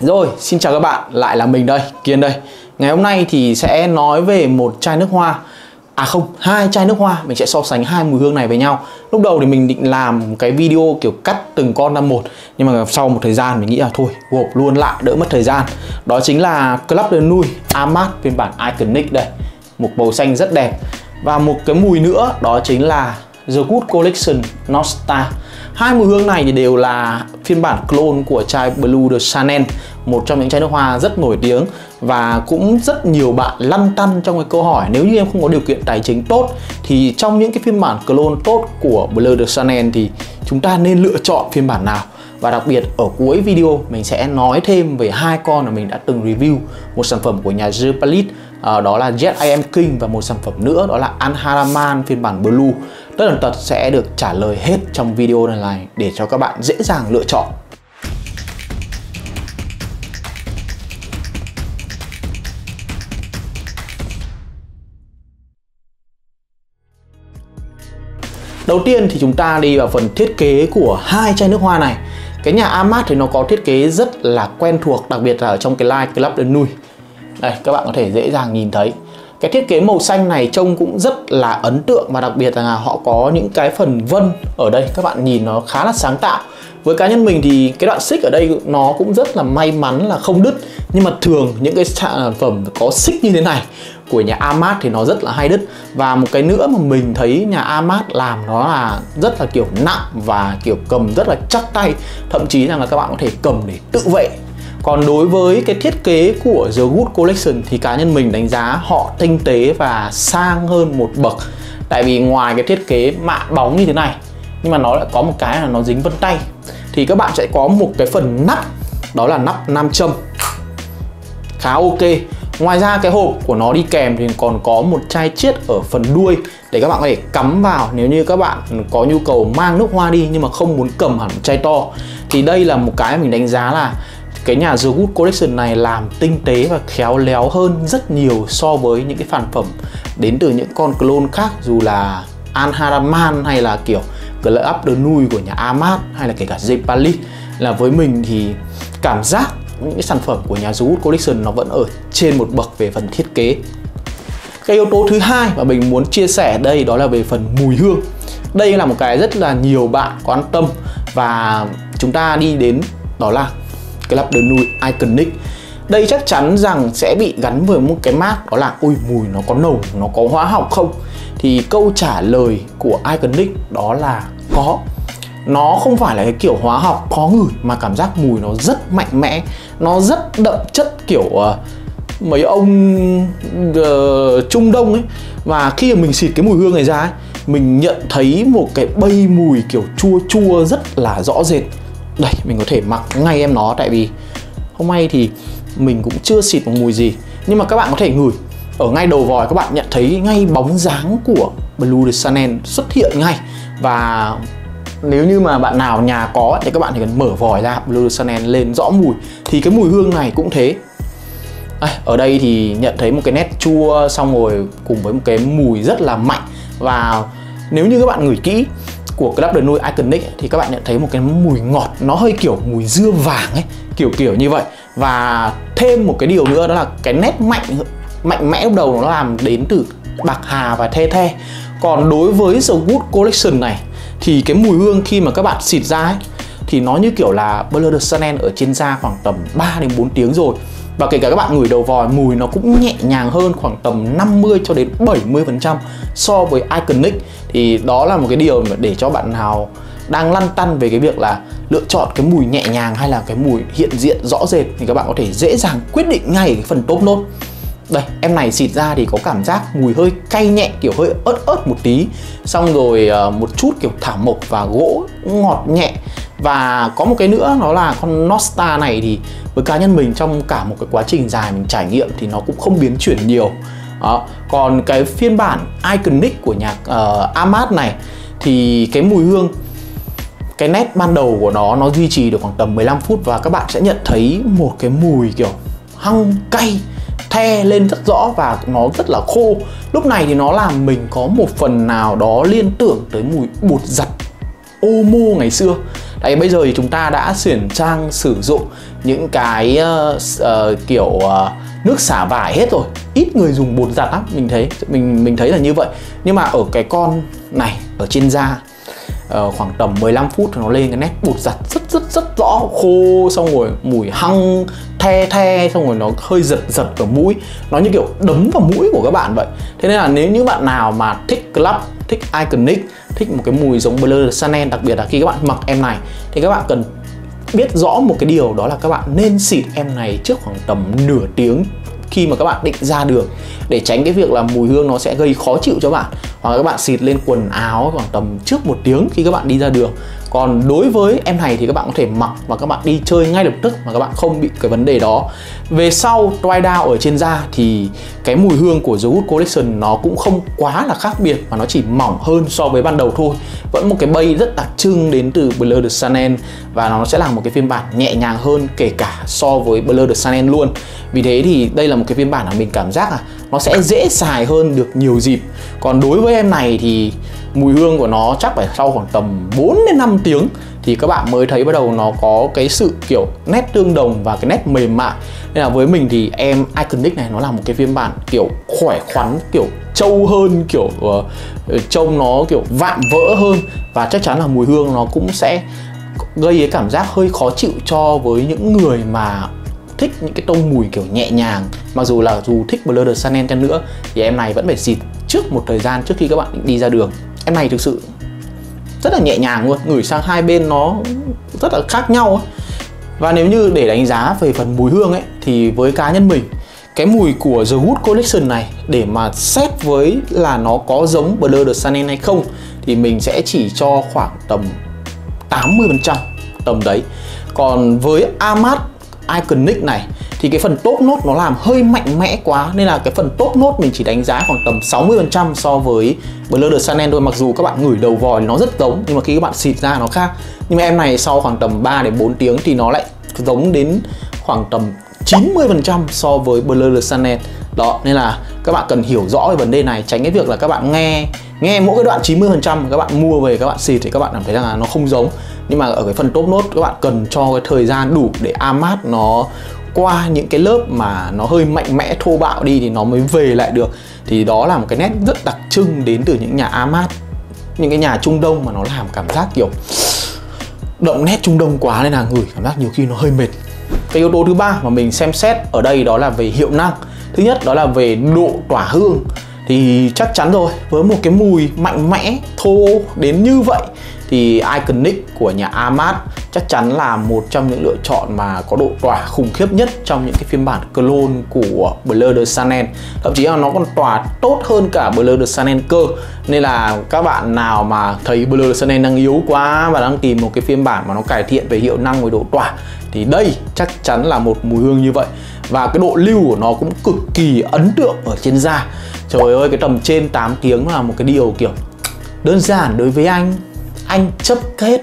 Rồi, xin chào các bạn, lại là mình đây, Kiên đây. Ngày hôm nay thì sẽ nói về một chai nước hoa. À không, hai chai nước hoa Mình sẽ so sánh hai mùi hương này với nhau. Lúc đầu thì mình định làm cái video kiểu cắt từng con ra một Nhưng mà sau một thời gian mình nghĩ là thôi, gộp luôn lại đỡ mất thời gian. Đó chính là Club de Nuit Amat phiên bản Iconic đây. Một màu xanh rất đẹp. Và một cái mùi nữa đó chính là The Good Collection Nostar. Hai mùi hương này thì đều là phiên bản clone của chai Blue de Chanel, Một trong những chai nước hoa rất nổi tiếng Và cũng rất nhiều bạn lăn tăn trong cái câu hỏi, Nếu như em không có điều kiện tài chính tốt, Thì trong những cái phiên bản clone tốt của Blue de Chanel Thì chúng ta nên lựa chọn phiên bản nào và đặc biệt, ở cuối video, mình sẽ nói thêm về hai con mà mình đã từng review, một sản phẩm của nhà Jepalit à, đó là Jet I Am King và một sản phẩm nữa đó là Anharaman phiên bản Blue. Tất tần tật sẽ được trả lời hết trong video này, này để cho các bạn dễ dàng lựa chọn. Đầu tiên thì chúng ta đi vào phần thiết kế của hai chai nước hoa này. Cái nhà Amat thì nó có thiết kế rất là quen thuộc Đặc biệt là ở trong cái line Club de Nuit đây, các bạn có thể dễ dàng nhìn thấy. Cái thiết kế màu xanh này trông cũng rất là ấn tượng và đặc biệt là họ có những cái phần vân ở đây. Các bạn nhìn nó khá là sáng tạo. Với cá nhân mình thì cái đoạn xích ở đây nó cũng rất là may mắn là không đứt. Nhưng mà thường những cái sản phẩm có xích như thế này của nhà Amat thì nó rất là hay đứt. Và một cái nữa mà mình thấy nhà Amat làm nó là rất là kiểu nặng và kiểu cầm rất là chắc tay. Thậm chí rằng là các bạn có thể cầm để tự vệ còn đối với cái thiết kế của The Good Collection thì cá nhân mình đánh giá họ tinh tế và sang hơn một bậc. Tại vì ngoài cái thiết kế mạ bóng như thế này, Nhưng mà nó lại có một cái là nó dính vân tay. Thì các bạn sẽ có một cái phần nắp, Đó là nắp nam châm. Khá ok. Ngoài ra cái hộp của nó đi kèm thì còn có một chai chiết ở phần đuôi để các bạn có thể cắm vào nếu như các bạn có nhu cầu mang nước hoa đi nhưng mà không muốn cầm hẳn chai to. Thì đây là một cái mình đánh giá là cái nhà The Good Collection này làm tinh tế và khéo léo hơn rất nhiều so với những cái sản phẩm đến từ những con clone khác, dù là Anharaman hay là kiểu Club The Nui của nhà Amat hay là kể cả Zepalit là với mình thì cảm giác những cái sản phẩm của nhà The Good Collection nó vẫn ở trên một bậc về phần thiết kế. Cái yếu tố thứ hai mà mình muốn chia sẻ đây đó là về phần mùi hương. Đây là một cái rất là nhiều bạn quan tâm và chúng ta đi đến đó là Club de Nuit Iconic. Đây chắc chắn rằng sẽ bị gắn với một cái mác đó là ôi mùi nó có nồng nó có hóa học không? Thì câu trả lời của Iconic đó là có. Nó không phải là cái kiểu hóa học khó ngửi mà cảm giác mùi nó rất mạnh mẽ nó rất đậm chất kiểu uh, mấy ông uh, Trung Đông ấy. Và khi mà mình xịt cái mùi hương này ra ấy, mình nhận thấy một cái bay mùi kiểu chua chua rất là rõ rệt đây mình có thể mặc ngay em nó tại vì hôm nay thì mình cũng chưa xịt một mùi gì. Nhưng mà các bạn có thể ngửi. Ở ngay đầu vòi các bạn nhận thấy ngay bóng dáng của Blue de Chanel xuất hiện ngay. Và nếu như mà bạn nào nhà có thì các bạn chỉ cần mở vòi ra Blue de Chanel lên rõ mùi. Thì cái mùi hương này cũng thế. À, ở đây thì nhận thấy một cái nét chua xong rồi cùng với một cái mùi rất là mạnh. Và nếu như các bạn ngửi kỹ của Club de Nuit Iconic ấy, thì các bạn nhận thấy một cái mùi ngọt nó hơi kiểu mùi dưa vàng ấy kiểu kiểu như vậy. Và thêm một cái điều nữa đó là cái nét mạnh mạnh mẽ lúc đầu nó làm đến từ bạc hà và the the. Còn đối với The Wood Collection này thì cái mùi hương khi mà các bạn xịt ra ấy thì nó như kiểu là Bleu de Chanel ở trên da khoảng tầm 3 đến 4 tiếng rồi và kể cả các bạn ngửi đầu vòi, mùi nó cũng nhẹ nhàng hơn khoảng tầm 50 cho đến 70% so với Iconic. Thì đó là một cái điều mà để cho bạn nào đang lăn tăn về cái việc là lựa chọn cái mùi nhẹ nhàng hay là cái mùi hiện diện rõ rệt thì các bạn có thể dễ dàng quyết định ngay cái phần top nốt. Đây, em này xịt ra thì có cảm giác mùi hơi cay nhẹ, kiểu hơi ớt ớt một tí. Xong rồi ờ, một chút kiểu thảo mộc và gỗ ngọt nhẹ và có một cái nữa đó là con Nosta này thì với cá nhân mình trong cả một cái quá trình dài mình trải nghiệm thì nó cũng không biến chuyển nhiều đó. còn cái phiên bản Iconic của nhạc uh, ờ, Amat này thì cái mùi hương cái nét ban đầu của nó nó duy trì được khoảng tầm 15 phút và các bạn sẽ nhận thấy một cái mùi kiểu hăng cay the lên rất rõ và nó rất là khô lúc này thì nó làm mình có một phần nào đó liên tưởng tới mùi bột giặt Omo ngày xưa Đấy bây giờ thì chúng ta đã chuyển sang sử dụng những cái uh, uh, kiểu uh, nước xả vải hết rồi. Ít người dùng bột giặt lắm mình thấy mình mình thấy là như vậy. Nhưng mà ở cái con này ở trên da uh, khoảng tầm 15 phút thì nó lên cái nét bột giặt rất rất rất rõ. Khô xong rồi mùi hăng the the xong rồi nó hơi giật giật ở mũi. Nó như kiểu đấm vào mũi của các bạn vậy. Thế nên là nếu như bạn nào mà thích club thích iconic thích một cái mùi giống Blur Chanel, đặc biệt là khi các bạn mặc em này, thì các bạn cần biết rõ một cái điều, đó là các bạn nên xịt em này trước khoảng tầm nửa tiếng khi mà các bạn định ra đường để tránh cái việc là mùi hương nó sẽ gây khó chịu cho bạn. Hoặc là các bạn xịt lên quần áo khoảng tầm trước một tiếng khi các bạn đi ra đường. Còn đối với em này thì các bạn có thể mặc và các bạn đi chơi ngay lập tức mà các bạn không bị cái vấn đề đó. Về sau dry down ở trên da thì cái mùi hương của The Good Collection nó cũng không quá là khác biệt mà nó chỉ mỏng hơn so với ban đầu thôi. Vẫn một cái bay rất đặc trưng đến từ Blur de Chanel và nó sẽ là một cái phiên bản nhẹ nhàng hơn kể cả so với Blur de Chanel luôn. Vì thế thì đây là một cái phiên bản mà mình cảm giác là nó sẽ dễ xài hơn được nhiều dịp. Còn đối với em này thì mùi hương của nó chắc phải sau khoảng tầm 4 đến 5 tiếng thì các bạn mới thấy bắt đầu nó có cái sự kiểu nét tương đồng và cái nét mềm mại. Nên là với mình thì em Iconic này nó là một cái phiên bản kiểu khỏe khoắn kiểu trâu hơn kiểu uh, trông nó kiểu vạm vỡ hơn. Và chắc chắn là mùi hương nó cũng sẽ gây cái cảm giác hơi khó chịu cho với những người mà thích những cái tông mùi kiểu nhẹ nhàng. Mặc dù là dù thích Blur de Chanel chăng nữa, thì em này vẫn phải xịt trước một thời gian trước khi các bạn đi ra đường. Em này thực sự rất là nhẹ nhàng luôn, ngửi sang hai bên nó rất là khác nhau ấy. và nếu như để đánh giá về phần mùi hương ấy, thì với cá nhân mình, cái mùi của The Wood Collection này, để mà xét với là nó có giống Blur The Chanel hay không, thì mình sẽ chỉ cho khoảng tầm 80% tầm đấy. Còn với Amat Iconic này, thì cái phần top nốt nó làm hơi mạnh mẽ quá, nên là cái phần top nốt mình chỉ đánh giá khoảng tầm 60% so với Blur The Chanel thôi. Mặc dù các bạn ngửi đầu vòi nó rất giống, nhưng mà khi các bạn xịt ra nó khác. Nhưng mà em này sau khoảng tầm 3 đến 4 tiếng thì nó lại giống đến khoảng tầm 90% so với Blur The Chanel. Đó, nên là các bạn cần hiểu rõ về vấn đề này, tránh cái việc là các bạn nghe nghe mỗi cái đoạn 90% các bạn mua về, các bạn xịt thì các bạn cảm thấy rằng là nó không giống. Nhưng mà ở cái phần top nốt các bạn cần cho cái thời gian đủ để amat nó qua những cái lớp mà nó hơi mạnh mẽ, thô bạo đi thì nó mới về lại được. Thì đó là một cái nét rất đặc trưng đến từ những nhà amat những cái nhà trung đông mà nó làm cảm giác kiểu đậm nét trung đông quá nên là người cảm giác nhiều khi nó hơi mệt. Cái yếu tố thứ ba mà mình xem xét ở đây đó là về hiệu năng. Thứ nhất đó là về độ tỏa hương thì chắc chắn rồi, với một cái mùi mạnh mẽ, thô đến như vậy, thì Iconic của nhà Amat chắc chắn là một trong những lựa chọn mà có độ tỏa khủng khiếp nhất trong những cái phiên bản clone của Blur de Chanel thậm chí là nó còn tỏa tốt hơn cả Blur de Chanel cơ. Nên là các bạn nào mà thấy Blur de Chanel đang yếu quá và đang tìm một cái phiên bản mà nó cải thiện về hiệu năng và độ tỏa, thì đây chắc chắn là một mùi hương như vậy. Và cái độ lưu của nó cũng cực kỳ ấn tượng ở trên da trời ơi, cái tầm trên 8 tiếng là một cái điều kiểu đơn giản đối với anh. Anh chấp hết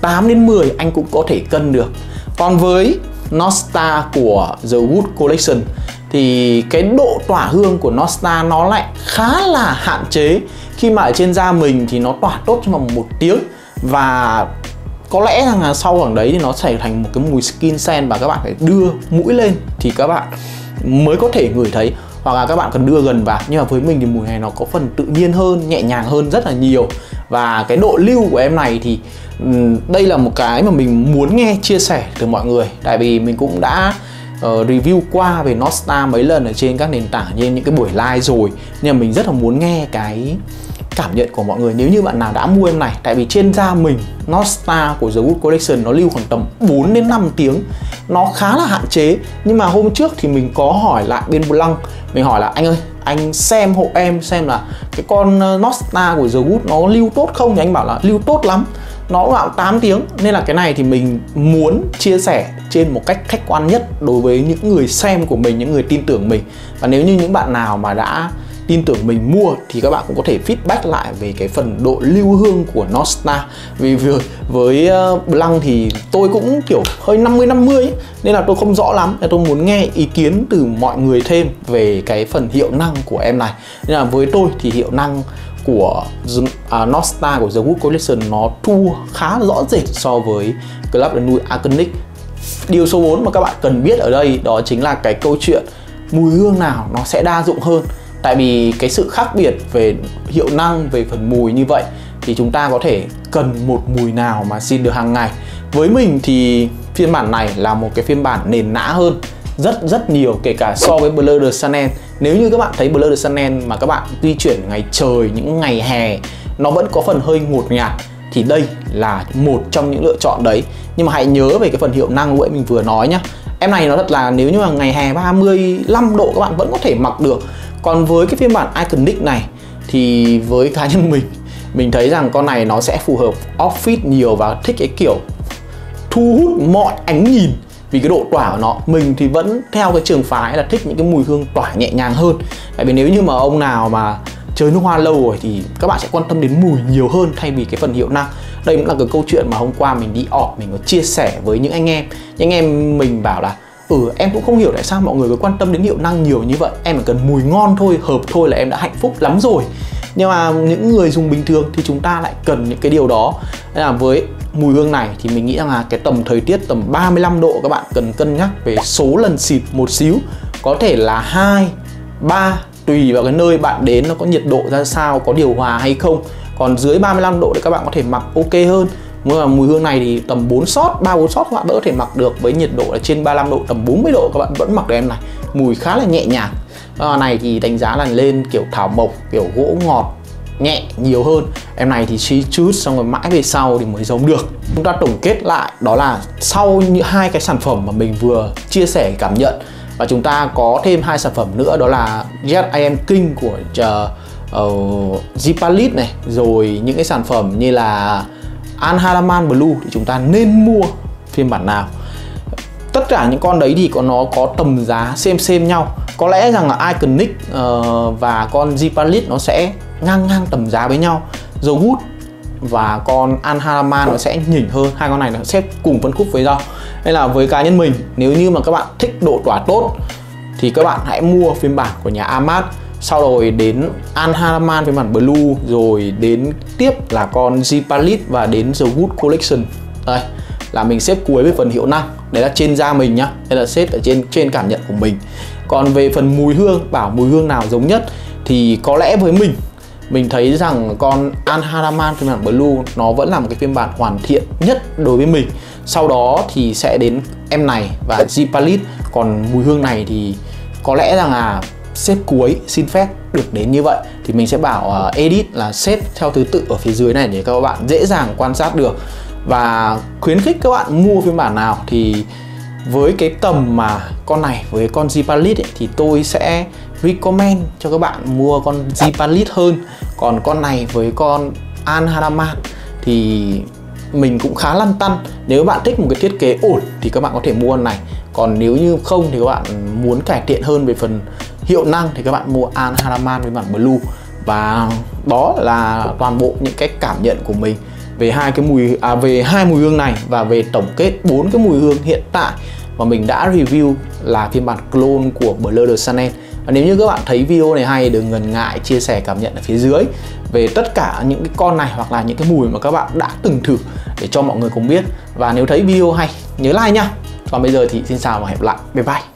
8 đến 10 anh cũng có thể cân được. Còn với Nosta của The Wood Collection thì cái độ tỏa hương của Nosta nó lại khá là hạn chế. Khi mà ở trên da mình thì nó tỏa tốt trong vòng một tiếng và có lẽ rằng là sau khoảng đấy thì nó sẽ thành một cái mùi skin scent và các bạn phải đưa mũi lên thì các bạn mới có thể ngửi thấy hoặc là các bạn cần đưa gần vào. Nhưng mà với mình thì mùi này nó có phần tự nhiên hơn nhẹ nhàng hơn rất là nhiều. Và cái độ lưu của em này thì đây là một cái mà mình muốn nghe chia sẻ từ mọi người. Tại vì mình cũng đã uh, review qua về Nostar mấy lần ở trên các nền tảng như những cái buổi live rồi. Nên mà mình rất là muốn nghe cái cảm nhận của mọi người nếu như bạn nào đã mua em này. Tại vì trên da mình Nostar của The Wood Collection nó lưu khoảng tầm 4 đến 5 tiếng. Nó khá là hạn chế, nhưng mà hôm trước thì mình có hỏi lại bên Blanc. Mình hỏi là, anh ơi, anh xem hộ em xem là cái con ờ, Nostar của The Wood nó lưu tốt không? Thì anh bảo là, lưu tốt lắm, nó khoảng 8 tiếng. Nên là cái này thì mình muốn chia sẻ trên một cách khách quan nhất đối với những người xem của mình, những người tin tưởng mình. Và nếu như những bạn nào mà đã tin tưởng mình mua thì các bạn cũng có thể feedback lại về cái phần độ lưu hương của Nostar vì với, với Blanc thì tôi cũng kiểu hơi 50 50 ấy, nên là tôi không rõ lắm. Nên tôi muốn nghe ý kiến từ mọi người thêm về cái phần hiệu năng của em này. Nên là với tôi thì hiệu năng của uh, à, Nostar của The Wood Collection nó thua khá rõ rệt so với Club de Nuit Arcanic điều số 4 mà các bạn cần biết ở đây đó chính là cái câu chuyện mùi hương nào nó sẽ đa dụng hơn tại vì cái sự khác biệt về hiệu năng, về phần mùi như vậy, thì chúng ta có thể cần một mùi nào mà xin được hàng ngày. Với mình thì phiên bản này là một cái phiên bản nền nã hơn, rất rất nhiều, kể cả so với Blur de Chanel. Nếu như các bạn thấy Blur de Chanel mà các bạn di chuyển ngày trời, những ngày hè, nó vẫn có phần hơi ngột ngạt, thì đây là một trong những lựa chọn đấy. Nhưng mà hãy nhớ về cái phần hiệu năng lúc mình vừa nói nhá. Em này nó thật là nếu như mà ngày hè 35 độ các bạn vẫn có thể mặc được còn với cái phiên bản Iconic này, thì với cá nhân mình mình thấy rằng con này nó sẽ phù hợp office nhiều và thích cái kiểu thu hút mọi ánh nhìn. Vì cái độ tỏa của nó, mình thì vẫn theo cái trường phái là thích những cái mùi hương tỏa nhẹ nhàng hơn. Tại vì nếu như mà ông nào mà chơi nước hoa lâu rồi thì các bạn sẽ quan tâm đến mùi nhiều hơn thay vì cái phần hiệu năng. Đây cũng là cái câu chuyện mà hôm qua mình đi ọp, mình có chia sẻ với những anh em. Những anh em mình bảo là ừ em cũng không hiểu tại sao mọi người cứ quan tâm đến hiệu năng nhiều như vậy. Em chỉ cần mùi ngon thôi, hợp thôi là em đã hạnh phúc lắm rồi. Nhưng mà những người dùng bình thường thì chúng ta lại cần những cái điều đó. Nên là với mùi hương này thì mình nghĩ rằng là cái tầm thời tiết tầm 35 độ các bạn cần cân nhắc về số lần xịt một xíu. Có thể là hai, ba, tùy vào cái nơi bạn đến nó có nhiệt độ ra sao, có điều hòa hay không. Còn dưới 35 độ thì các bạn có thể mặc ok hơn nhưng mà mùi hương này thì tầm 4 sót, 3 4 sót các bạn vẫn có thể mặc được với nhiệt độ là trên 35 độ tầm 40 độ các bạn vẫn mặc được em này. Mùi khá là nhẹ nhàng. À, này thì đánh giá là lên kiểu thảo mộc kiểu gỗ ngọt nhẹ nhiều hơn. Em này thì chi chút xong rồi mãi về sau thì mới giống được. Chúng ta tổng kết lại đó là sau những hai cái sản phẩm mà mình vừa chia sẻ cảm nhận. Và chúng ta có thêm hai sản phẩm nữa đó là Jet IM King của ờ, ờ, uh, uh, Zipalit này rồi những cái sản phẩm như là Anharaman Blue thì chúng ta nên mua phiên bản nào? Tất cả những con đấy thì có nó có tầm giá xem xem nhau. Có lẽ rằng là Iconic uh, và con Zipalit nó sẽ ngang ngang tầm giá với nhau. The Wood và con Anharaman nó sẽ nhỉnh hơn. Hai con này nó sẽ cùng phân khúc với nhau. Nên là với cá nhân mình nếu như mà các bạn thích độ tỏa tốt thì các bạn hãy mua phiên bản của nhà Amat sau rồi đến Anharaman phiên bản Blue, rồi đến tiếp là con Zipalit và đến The Wood Collection. Đây, là mình xếp cuối với phần hiệu năng. Đấy là trên da mình nhá. Đây là xếp ở trên trên cảm nhận của mình. Còn về phần mùi hương, bảo mùi hương nào giống nhất thì có lẽ với mình mình thấy rằng con Anharaman phiên bản Blue nó vẫn là một cái phiên bản hoàn thiện nhất đối với mình. Sau đó thì sẽ đến em này và Zipalit còn mùi hương này thì có lẽ rằng là xếp cuối xin phép được đến như vậy thì mình sẽ bảo uh, edit là xếp theo thứ tự ở phía dưới này để các bạn dễ dàng quan sát được. Và khuyến khích các bạn mua phiên bản nào thì với cái tầm mà con này với con Zipalit ấy, thì tôi sẽ recommend cho các bạn mua con Zipalit hơn. Còn con này với con Anharaman thì mình cũng khá lăn tăn. Nếu bạn thích một cái thiết kế ổn thì các bạn có thể mua con này. Còn nếu như không thì các bạn muốn cải thiện hơn về phần hiệu năng thì các bạn mua Anharaman với bản Blue. Và đó là toàn bộ những cái cảm nhận của mình về hai cái mùi à về hai mùi hương này và về tổng kết bốn cái mùi hương hiện tại mà mình đã review là phiên bản clone của Blur de Chanel và nếu như các bạn thấy video này hay, đừng ngần ngại chia sẻ cảm nhận ở phía dưới về tất cả những cái con này hoặc là những cái mùi mà các bạn đã từng thử để cho mọi người cùng biết. Và nếu thấy video hay, nhớ like nha. còn bây giờ thì xin chào và hẹn gặp lại. Bye bye.